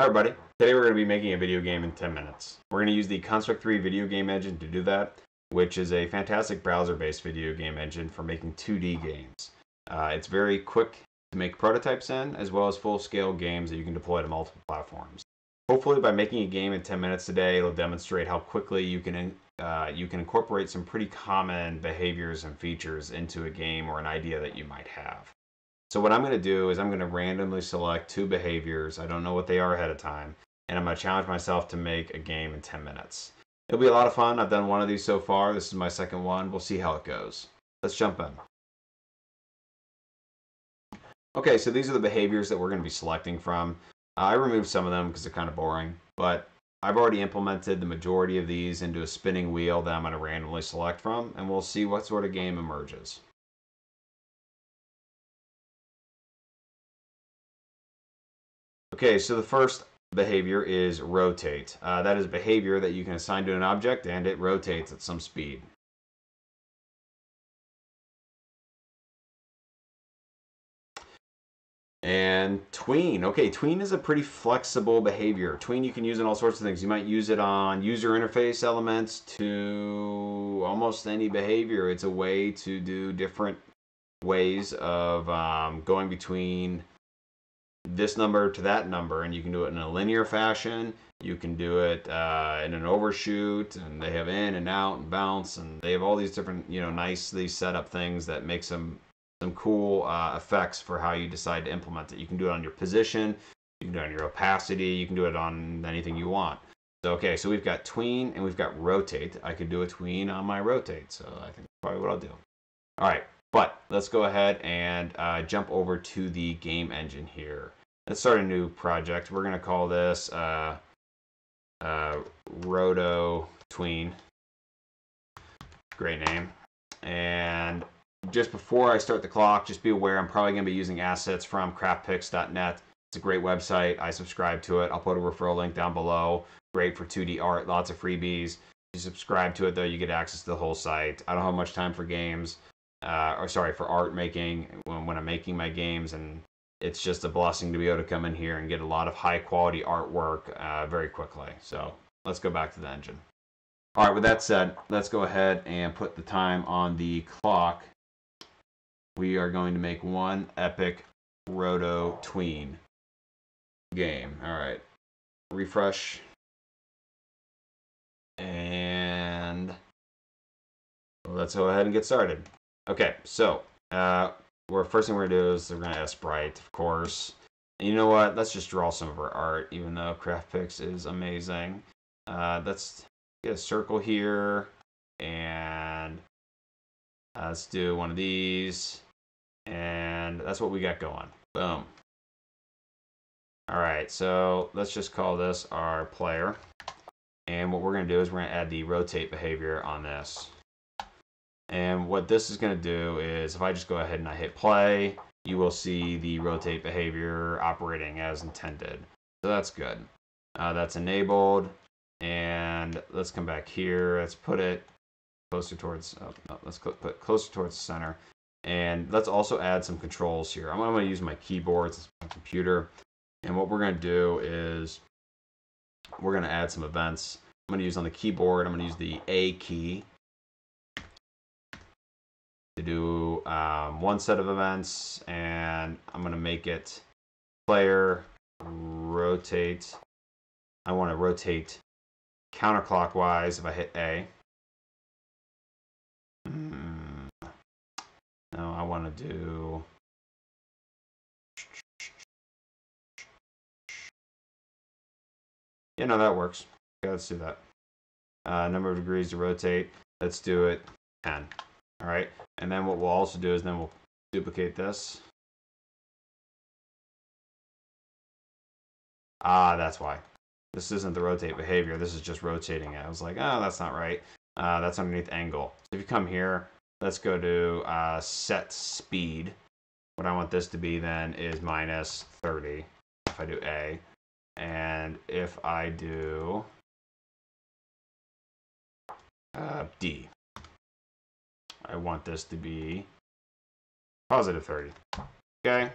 Hi everybody. Today we're going to be making a video game in 10 minutes. We're going to use the Construct 3 video game engine to do that, which is a fantastic browser-based video game engine for making 2D games. Uh, it's very quick to make prototypes in, as well as full-scale games that you can deploy to multiple platforms. Hopefully by making a game in 10 minutes today, it'll demonstrate how quickly you can, uh, you can incorporate some pretty common behaviors and features into a game or an idea that you might have. So what I'm going to do is I'm going to randomly select two behaviors. I don't know what they are ahead of time. And I'm going to challenge myself to make a game in 10 minutes. It'll be a lot of fun. I've done one of these so far. This is my second one. We'll see how it goes. Let's jump in. Okay, so these are the behaviors that we're going to be selecting from. I removed some of them because they're kind of boring, but I've already implemented the majority of these into a spinning wheel that I'm going to randomly select from, and we'll see what sort of game emerges. Okay, so the first behavior is rotate. Uh, that is behavior that you can assign to an object and it rotates at some speed. And tween. Okay, tween is a pretty flexible behavior. Tween you can use in all sorts of things. You might use it on user interface elements to almost any behavior. It's a way to do different ways of um, going between this number to that number and you can do it in a linear fashion. You can do it uh, in an overshoot and they have in and out and bounce and they have all these different you know nicely set up things that make some some cool uh, effects for how you decide to implement it. You can do it on your position you can do it on your opacity you can do it on anything you want. So okay so we've got tween and we've got rotate. I could do a tween on my rotate so i think that's probably what i'll do. All right but let's go ahead and uh, jump over to the game engine here. Let's start a new project. We're going to call this uh, uh, Roto Tween. Great name. And just before I start the clock, just be aware I'm probably going to be using assets from craftpix.net. It's a great website. I subscribe to it. I'll put a referral link down below. Great for 2D art, lots of freebies. If you subscribe to it, though, you get access to the whole site. I don't have much time for games uh, or sorry, for art making when, when I'm making my games. And it's just a blessing to be able to come in here and get a lot of high quality artwork uh, very quickly. So let's go back to the engine. All right, with that said, let's go ahead and put the time on the clock. We are going to make one epic roto tween game. All right, refresh. And let's go ahead and get started. Okay, so uh, we're first thing we're gonna do is we're gonna add sprite, of course. And you know what? Let's just draw some of our art, even though CraftPix is amazing. Uh, let's get a circle here, and uh, let's do one of these, and that's what we got going. Boom. All right, so let's just call this our player. And what we're gonna do is we're gonna add the rotate behavior on this. And what this is going to do is if I just go ahead and I hit play, you will see the rotate behavior operating as intended. So that's good. Uh, that's enabled. And let's come back here. Let's put it closer towards, oh, no, let's put closer towards the center. And let's also add some controls here. I'm, I'm going to use my keyboard, it's my computer. And what we're going to do is we're going to add some events. I'm going to use on the keyboard, I'm going to use the A key to do um, one set of events and I'm going to make it player rotate. I want to rotate counterclockwise if I hit A. Mm. No, I want to do Yeah, no, that works. Okay, let's do that. Uh, number of degrees to rotate. Let's do it 10. All right, and then what we'll also do is then we'll duplicate this. Ah, that's why. This isn't the rotate behavior. This is just rotating it. I was like, oh, that's not right. Uh, that's underneath angle. So if you come here, let's go to uh, set speed. What I want this to be then is minus 30 if I do A. And if I do uh, D, I want this to be positive 30. Okay.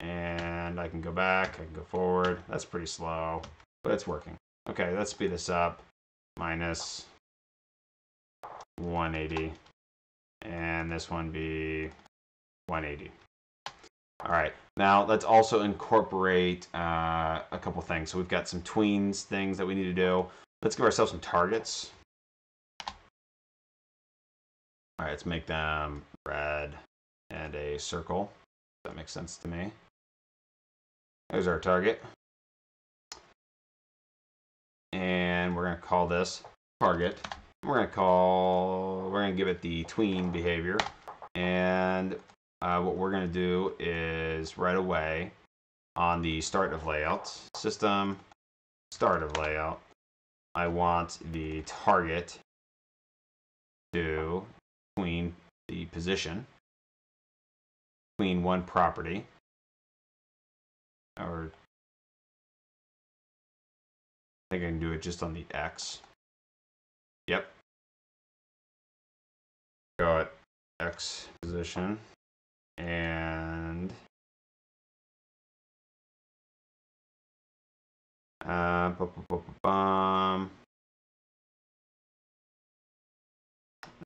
And I'm can go back, I can go forward. That's pretty slow, but it's working. Okay, let's speed this up. Minus 180. And this one be 180. All right, now let's also incorporate uh, a couple things. So we've got some tweens things that we need to do. Let's give ourselves some targets. All right, let's make them red and a circle. That makes sense to me. There's our target. And we're going to call this target. We're going to call, we're going to give it the tween behavior. And uh, what we're going to do is right away on the start of layout, system, start of layout, I want the target to tween the position, between one property, or I think I can do it just on the X. Yep. Got X position and uh, bu -bu -bu bum.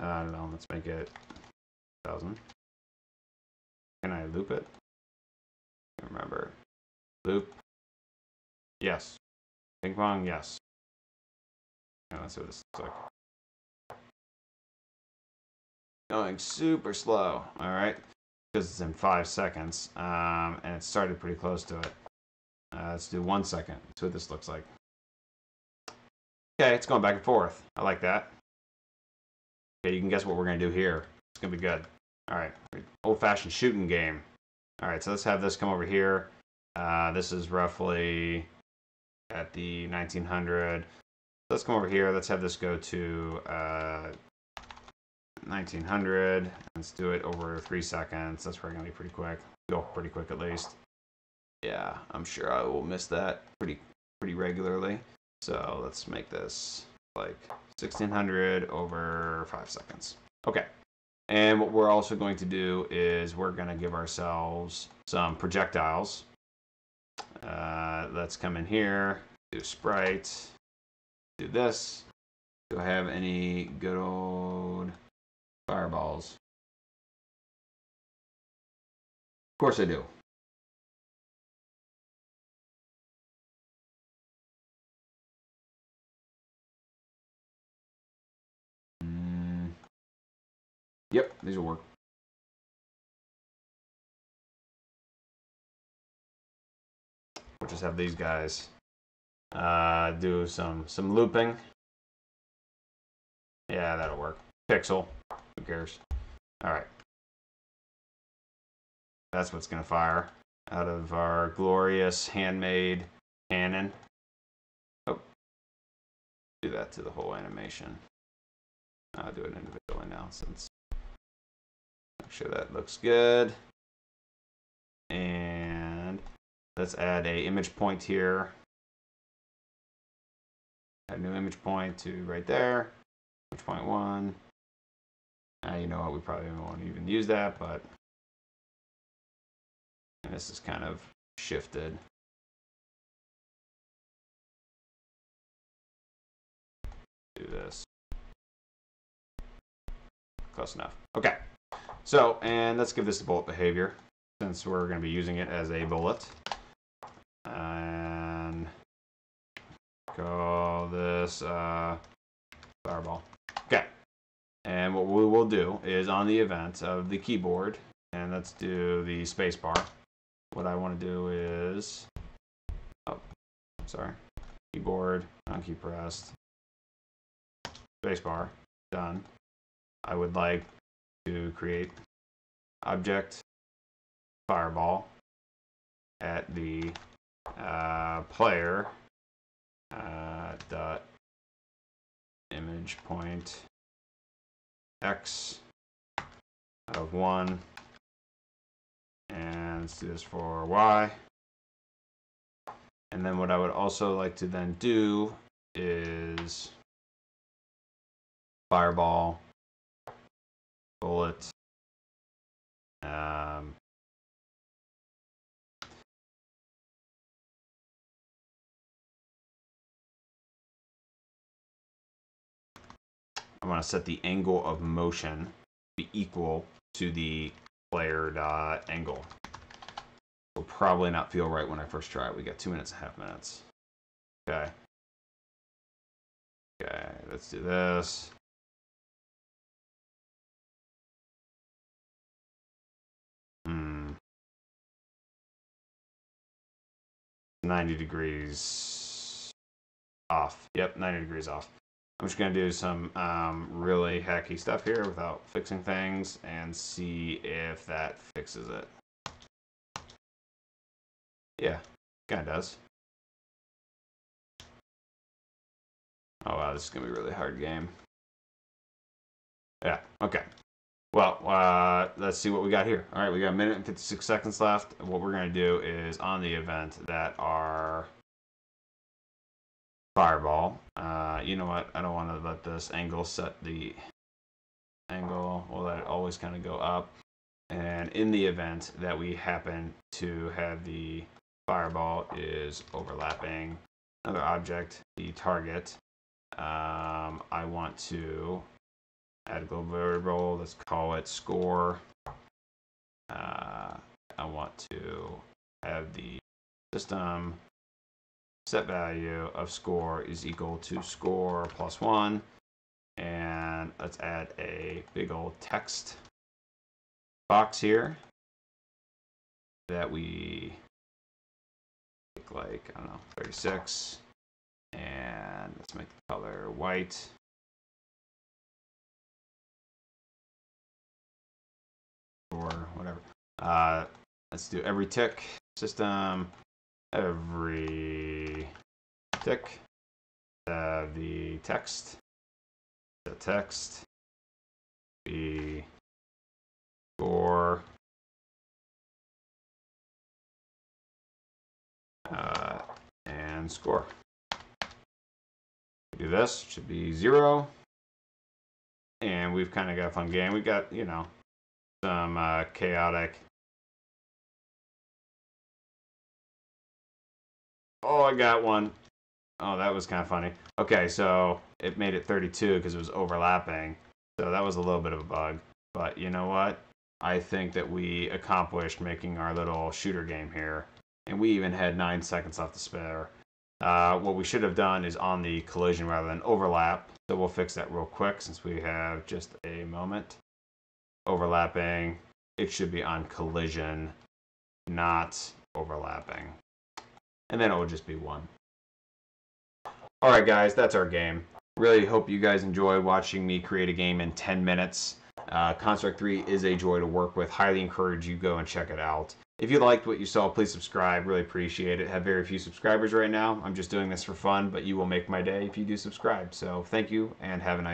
I don't know. Let's make it thousand. Can I loop it? remember. Loop. Yes. Ping pong. Yes. Yeah, let's see what this looks like. Going super slow. All right because it's in five seconds, um, and it started pretty close to it. Uh, let's do one second. See what this looks like. Okay, it's going back and forth. I like that. Okay, you can guess what we're going to do here. It's going to be good. All right, old-fashioned shooting game. All right, so let's have this come over here. Uh, this is roughly at the 1900. Let's come over here. Let's have this go to uh, 1900. Let's do it over three seconds. That's probably gonna be pretty quick. Go pretty quick at least. Yeah, I'm sure I will miss that pretty pretty regularly. So let's make this like 1600 over five seconds. Okay. And what we're also going to do is we're going to give ourselves some projectiles. Uh, let's come in here, do sprite, do this. Do I have any good old Fireballs. Of course I do. Yep, these will work. We'll just have these guys uh, do some some looping. Yeah, that'll work. Pixel. Who cares? Alright. That's what's going to fire out of our glorious handmade cannon. Oh. Do that to the whole animation. I'll do it individually now since make sure that looks good. And let's add a image point here. Add a new image point to right there. Image point one. Uh, you know what, we probably won't even use that, but this is kind of shifted. Do this. Close enough. Okay. So, and let's give this a bullet behavior since we're going to be using it as a bullet. And call this uh, fireball. Okay. And what we will do is on the event of the keyboard, and let's do the spacebar. What I want to do is, oh, sorry, keyboard, on key pressed, spacebar, done. I would like to create object fireball at the uh, player uh, dot image point x of 1 and let's do this for y. And then what I would also like to then do is fireball um, I want to set the angle of motion to be equal to the player dot uh, angle. Will probably not feel right when I first try it. We got two minutes and a half minutes. Okay. Okay, let's do this. 90 degrees off. Yep, 90 degrees off. I'm just going to do some um, really hacky stuff here without fixing things and see if that fixes it. Yeah, kind of does. Oh wow, this is going to be a really hard game. Yeah, okay. Well, uh, let's see what we got here. All right, we got a minute and 56 seconds left. What we're going to do is on the event that our fireball. Uh, you know what? I don't want to let this angle set the angle. We'll let it always kind of go up. And in the event that we happen to have the fireball is overlapping another object, the target, um, I want to add a global variable. Let's call it score. Uh, I want to have the system set value of score is equal to score plus one. And let's add a big old text box here that we like, I don't know, 36. And let's make the color white. Or whatever. Uh, let's do every tick system every tick, uh, the text, the text, the score, uh, and score. Do this, should be zero. And we've kind of got a fun game. We got, you know, some uh, chaotic Oh, I got one. Oh, that was kind of funny. Okay, so it made it 32 because it was overlapping. So that was a little bit of a bug. But you know what? I think that we accomplished making our little shooter game here. And we even had nine seconds left to spare. Uh, what we should have done is on the collision rather than overlap. So we'll fix that real quick since we have just a moment. Overlapping. It should be on collision, not overlapping and then it will just be one. All right, guys, that's our game. Really hope you guys enjoy watching me create a game in 10 minutes. Uh, Construct 3 is a joy to work with. Highly encourage you go and check it out. If you liked what you saw, please subscribe. Really appreciate it. Have very few subscribers right now. I'm just doing this for fun, but you will make my day if you do subscribe. So thank you and have a nice